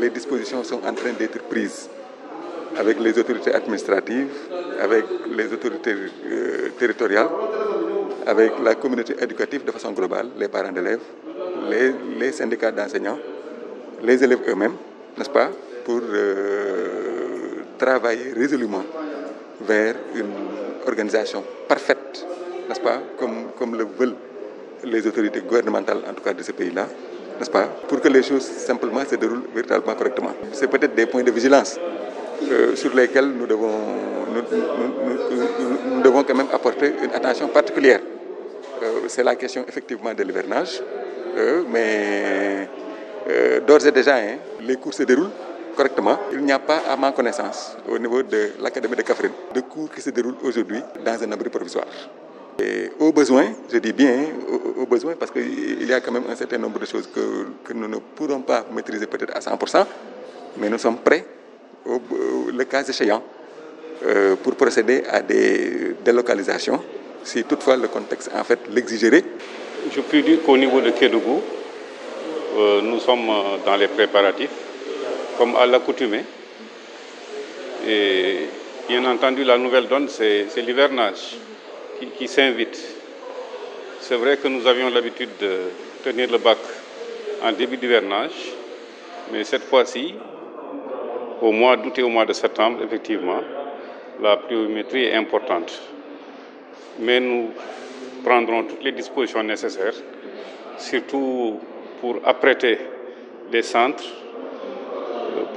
Les dispositions sont en train d'être prises avec les autorités administratives, avec les autorités euh, territoriales, avec la communauté éducative de façon globale, les parents d'élèves, les, syndicats d'enseignants, les élèves eux-mêmes, n'est-ce pas, pour euh, travailler résolument vers une organisation parfaite, n'est-ce pas, comme, comme le veulent les autorités gouvernementales, en tout cas de ce pays-là, n'est-ce pas, pour que les choses simplement se déroulent véritablement correctement. C'est peut-être des points de vigilance euh, sur lesquels nous devons, nous, devons quand même apporter une attention particulière. Euh, C'est la question effectivement de l'hivernage, euh, mais d'ores et déjà, hein, les cours se déroulent correctement. Il n'y a pas, à ma connaissance, au niveau de l'Académie de Catherine, de cours qui se déroulent aujourd'hui dans un abri provisoire. Et au besoin, je dis bien au, besoin, parce qu'il y a quand même un certain nombre de choses que, nous ne pourrons pas maîtriser peut-être à 100%, mais nous sommes prêts, au, le cas échéant, euh, pour procéder à des délocalisations, si toutefois le contexte en fait l'exigerait. Je puis dire qu'au niveau de Kédougou, euh, nous sommes dans les préparatifs, comme à l'accoutumée. Et bien entendu, la nouvelle donne, c'est l'hivernage qui, qui s'invite. C'est vrai que nous avions l'habitude de tenir le bac en début d'hivernage, mais cette fois-ci, au mois d'août et au mois de septembre, effectivement, la pluviométrie est importante. Mais nous prendrons toutes les dispositions nécessaires, surtout pour apprêter des centres,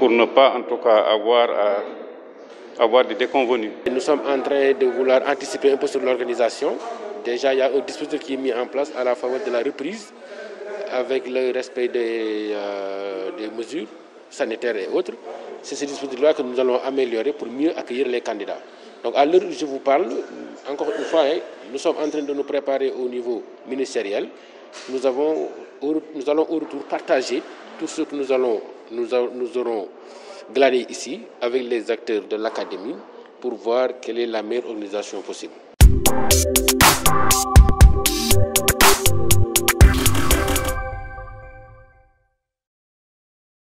pour ne pas en tout cas avoir à avoir des déconvenus. Nous sommes en train de vouloir anticiper un peu sur l'organisation. Déjà, il y a un dispositif qui est mis en place à la faveur de la reprise, avec le respect des, euh, mesures sanitaires et autres. C'est ce dispositif-là que nous allons améliorer pour mieux accueillir les candidats. Donc à l'heure où je vous parle, encore une fois, hein, nous sommes en train de nous préparer au niveau ministériel. Nous, avons, nous allons au retour partager tout ce que nous, allons, nous, nous aurons glané ici avec les acteurs de l'académie pour voir quelle est la meilleure organisation possible.